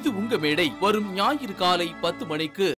இது உங்க மேடை. வரும் ஞாயிறு காலை பத்து மணிக்கு